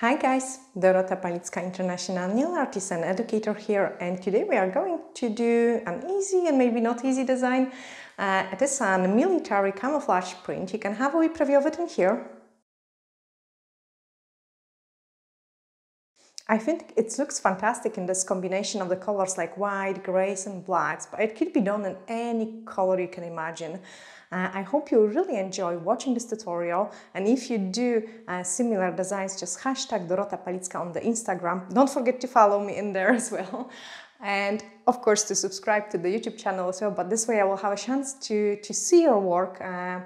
Hi guys, Dorota Palicka, International Nail Artist and Educator here and today we are going to do an easy and maybe not easy design. Uh, it is a military camouflage print. You can have a wee preview of it in here. I think it looks fantastic in this combination of the colors like white, grays and blacks, but it could be done in any color you can imagine. Uh, I hope you really enjoy watching this tutorial and if you do uh, similar designs, just hashtag Dorota Palicka on the Instagram. Don't forget to follow me in there as well. And of course to subscribe to the YouTube channel as well, but this way I will have a chance to, to see your work uh,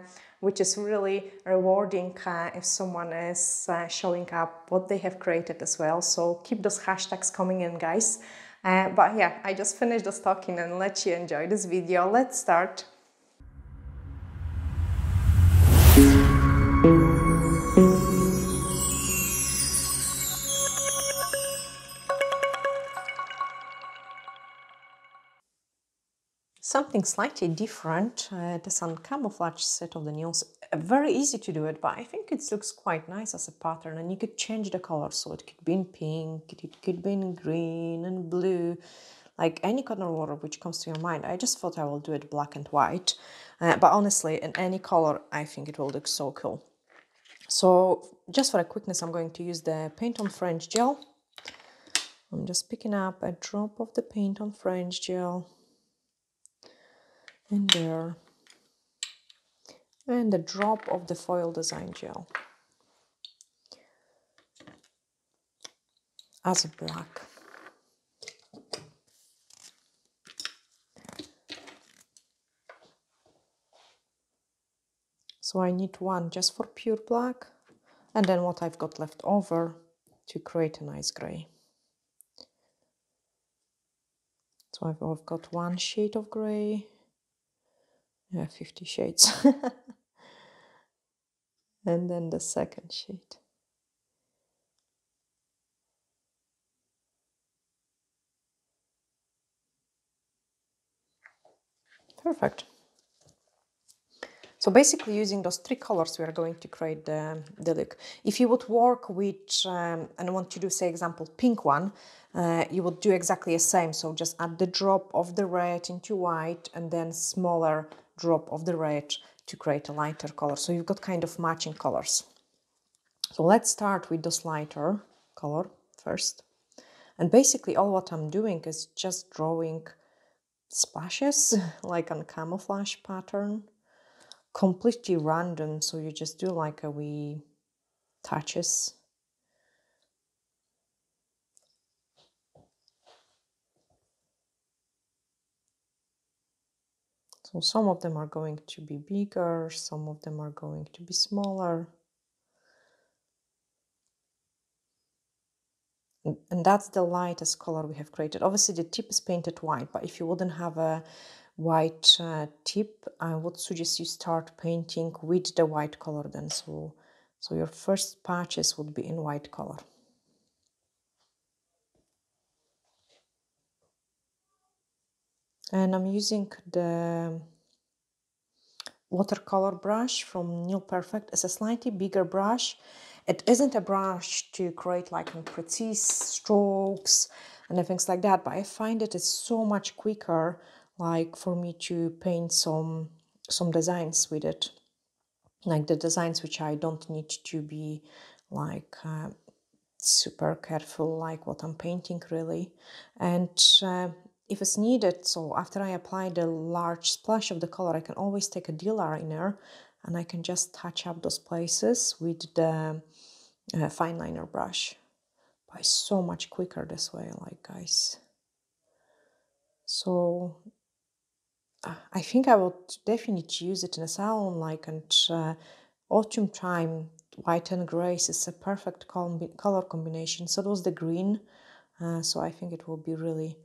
which is really rewarding uh, if someone is uh, showing up what they have created as well. So keep those hashtags coming in, guys. Uh, but yeah, I just finished this talking and let you enjoy this video. Let's start. Something slightly different. Uh, the sun camouflage set of the nails. Uh, very easy to do it, but I think it looks quite nice as a pattern and you could change the color. So it could be in pink, it could be in green and blue, like any color water which comes to your mind. I just thought I will do it black and white. Uh, but honestly, in any color, I think it will look so cool. So just for a quickness, I'm going to use the Paint on French gel. I'm just picking up a drop of the Paint on French gel in there and a drop of the foil design gel as a black. So I need one just for pure black and then what I've got left over to create a nice gray. So I've, I've got one shade of gray yeah, Fifty Shades. and then the second shade. Perfect. So basically using those three colors, we are going to create the, the look. If you would work with, um, and want to do, say, example, pink one, uh, you would do exactly the same. So just add the drop of the red into white and then smaller drop of the red to create a lighter color. So you've got kind of matching colors. So let's start with this lighter color first. And basically all what I'm doing is just drawing splashes like on camouflage pattern, completely random. So you just do like a wee touches So some of them are going to be bigger, some of them are going to be smaller. And that's the lightest color we have created. Obviously the tip is painted white, but if you wouldn't have a white uh, tip, I would suggest you start painting with the white color then. So, so your first patches would be in white color. And I'm using the watercolor brush from Nail Perfect. It's a slightly bigger brush. It isn't a brush to create like precise strokes and things like that, but I find it is so much quicker like for me to paint some some designs with it like the designs which I don't need to be like uh, super careful like what I'm painting really and uh, if it's needed, so after I apply the large splash of the color, I can always take a D-liner and I can just touch up those places with the uh, fine liner brush. But it's so much quicker this way, like guys. So I think I would definitely use it in a salon, like and uh, autumn time, white and gray is a perfect color combination. So does the green, uh, so I think it will be really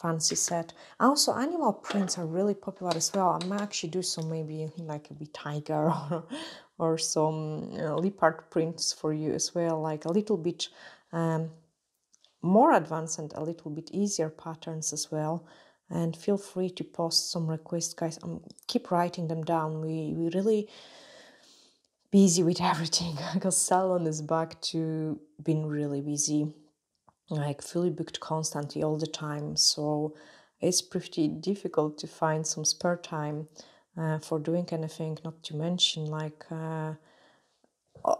fancy set. Also, animal prints are really popular as well. I might actually do some maybe like a bit tiger or, or some know, leopard prints for you as well, like a little bit um, more advanced and a little bit easier patterns as well. And feel free to post some requests, guys. Um, keep writing them down. We we really busy with everything because salon is back to being really busy like fully booked constantly all the time. So it's pretty difficult to find some spare time uh, for doing anything not to mention like uh,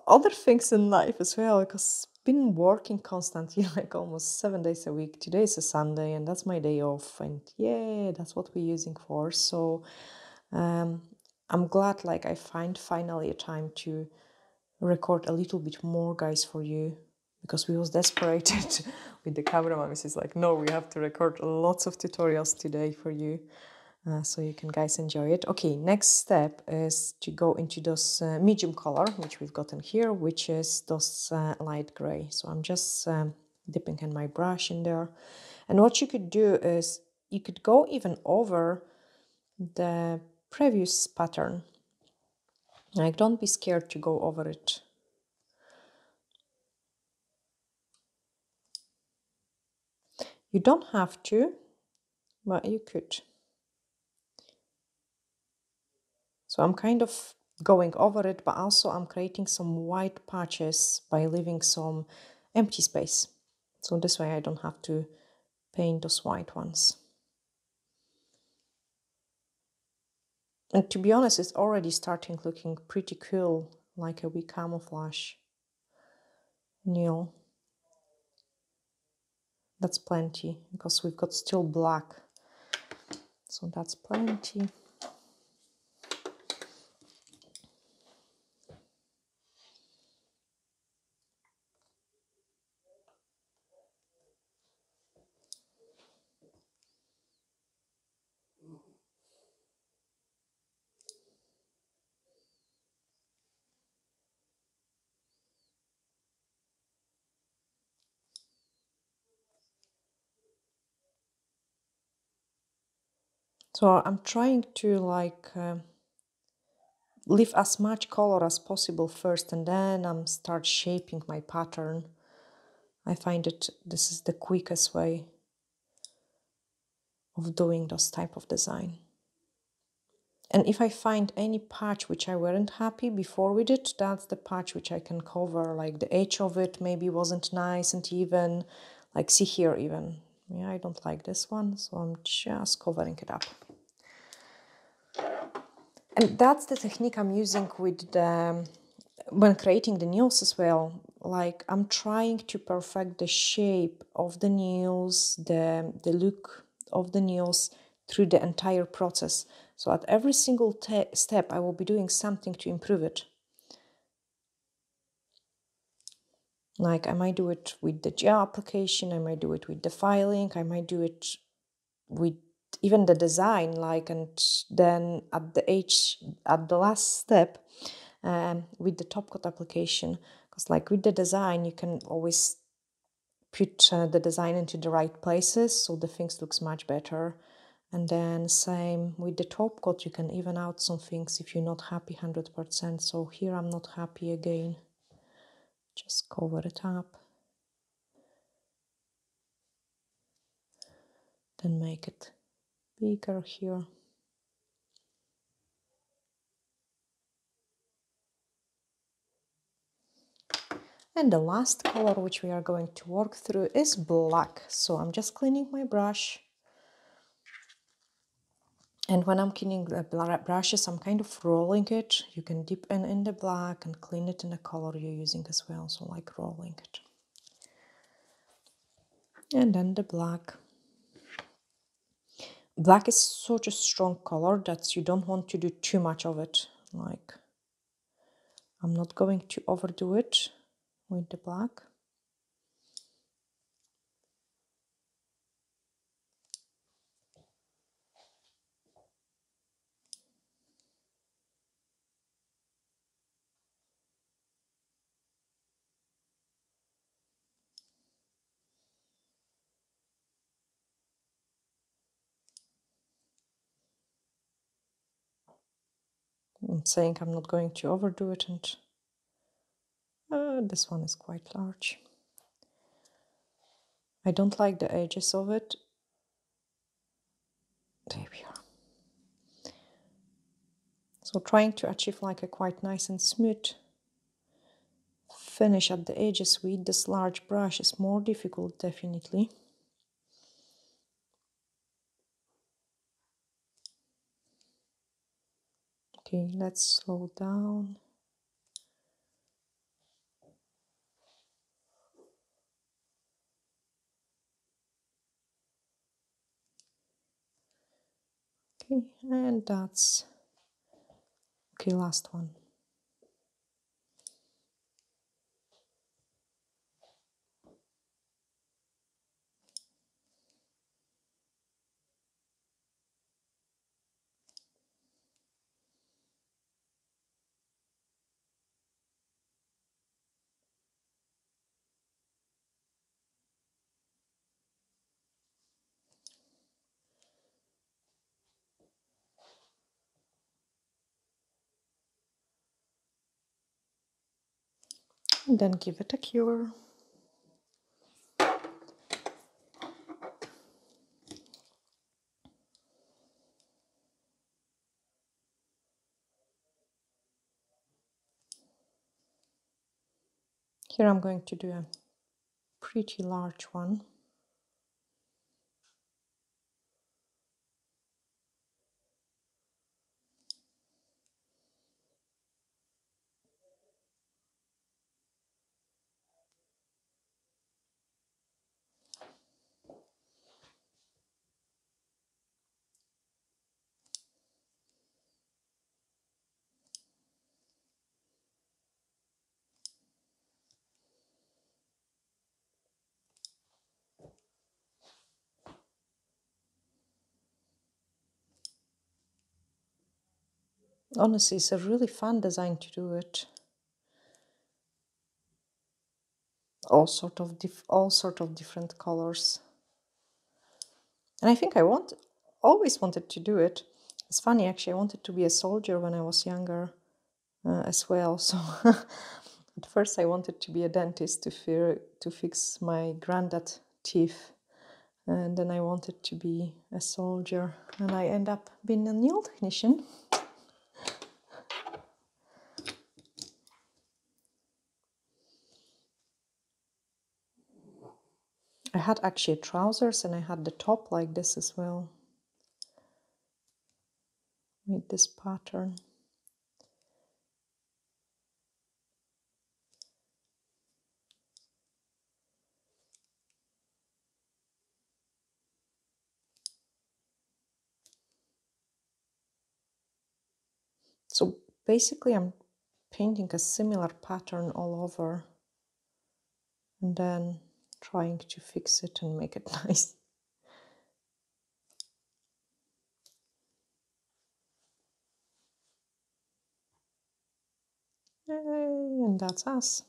other things in life as well because been working constantly like almost seven days a week. Today is a sunday and that's my day off and yeah that's what we're using for. So um, i'm glad like i find finally a time to record a little bit more guys for you because we was desperate with the cameraman She's like no we have to record lots of tutorials today for you uh, so you can guys enjoy it. Okay next step is to go into those uh, medium color which we've gotten here which is those uh, light gray. So i'm just um, dipping in my brush in there. And what you could do is you could go even over the previous pattern. Like don't be scared to go over it you don't have to but you could So I'm kind of going over it, but also I'm creating some white patches by leaving some empty space. So this way I don't have to paint those white ones. And to be honest, it's already starting looking pretty cool, like a wee camouflage. Neil. That's plenty, because we've got still black. So that's plenty. So I'm trying to like uh, leave as much color as possible first and then I'm start shaping my pattern. I find it this is the quickest way of doing those type of design. And if I find any patch which I weren't happy before with it, that's the patch which I can cover. Like the edge of it maybe wasn't nice and even. Like see here even. Yeah, I don't like this one, so I'm just covering it up. And that's the technique I'm using with the, when creating the nails as well. Like I'm trying to perfect the shape of the nails, the, the look of the nails through the entire process. So at every single step, I will be doing something to improve it. Like I might do it with the gel application, I might do it with the filing, I might do it with even the design like and then at the h at the last step um, with the top coat application because like with the design you can always put uh, the design into the right places so the things looks much better. And then same with the top coat you can even out some things if you're not happy 100% so here I'm not happy again just cover it up then make it bigger here. And the last color which we are going to work through is black. So I'm just cleaning my brush. And when I'm cleaning the brushes, I'm kind of rolling it. You can dip in, in the black and clean it in the color you're using as well. So like rolling it. And then the black. Black is such a strong color that you don't want to do too much of it. Like, I'm not going to overdo it with the black. I'm saying I'm not going to overdo it and uh, this one is quite large. I don't like the edges of it. There we are. So trying to achieve like a quite nice and smooth finish at the edges with this large brush is more difficult definitely. Okay, let's slow down. Okay, and that's okay, last one. And then give it a cure. Here I'm going to do a pretty large one. Honestly it's a really fun design to do it. All sort of all sort of different colors. And i think i want always wanted to do it. It's funny actually i wanted to be a soldier when i was younger uh, as well so at first i wanted to be a dentist to fear to fix my granddad teeth and then i wanted to be a soldier and i end up being a nail technician had actually trousers and I had the top like this as well. With this pattern. So basically I'm painting a similar pattern all over and then trying to fix it and make it nice. And that's us.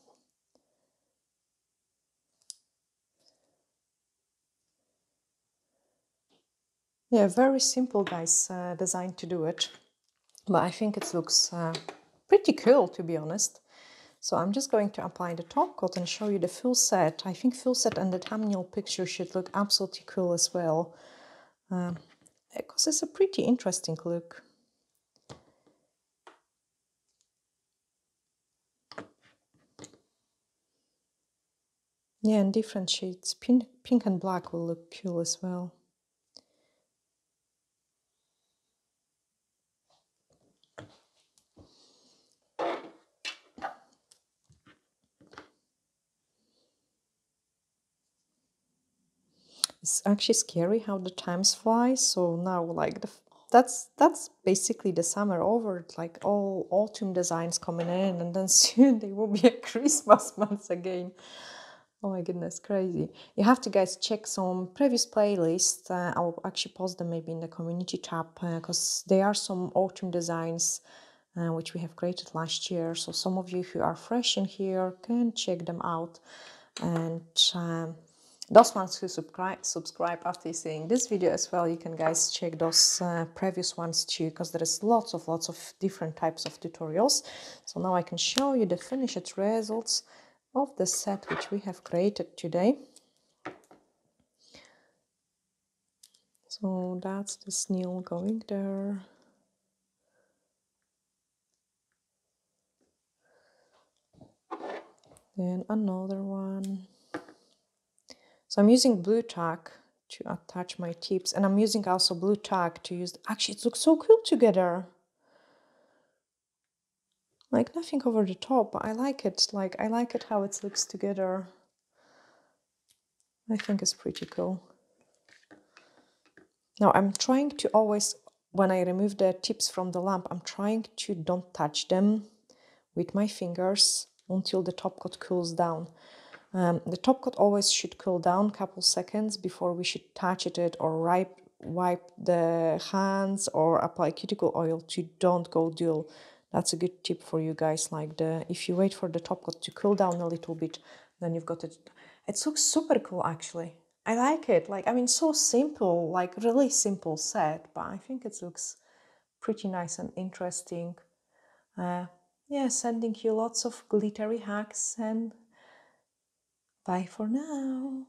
Yeah, very simple, guys, uh, to do it. But I think it looks uh, pretty cool, to be honest. So I'm just going to apply the top coat and show you the full set. I think full set and the thumbnail picture should look absolutely cool as well. Um, because it's a pretty interesting look. Yeah, and different shades. Pink, pink and black will look cool as well. It's actually scary how the times fly. So now, like the that's that's basically the summer over. like all autumn designs coming in, and then soon they will be a Christmas month again. Oh my goodness, crazy! You have to guys check some previous playlists. Uh, I'll actually post them maybe in the community tab because uh, there are some autumn designs. Uh, which we have created last year. So some of you who are fresh in here can check them out. And um, those ones who subscribe subscribe after seeing this video as well you can guys check those uh, previous ones too because there is lots of lots of different types of tutorials. So now I can show you the finished results of the set which we have created today. So that's the snail going there. Then another one so I'm using Blu Tack to attach my tips and I'm using also Blu Tack to use actually it looks so cool together. Like nothing over the top I like it like I like it how it looks together. I think it's pretty cool. Now I'm trying to always when I remove the tips from the lamp I'm trying to don't touch them with my fingers until the top coat cools down um, the top coat always should cool down a couple seconds before we should touch it or wipe, wipe the hands or apply cuticle oil to don't go dull. That's a good tip for you guys. Like the if you wait for the top coat to cool down a little bit, then you've got it. It looks super cool actually. I like it. Like I mean, so simple, like really simple set, but I think it looks pretty nice and interesting. Uh, yeah, sending you lots of glittery hacks and Bye for now.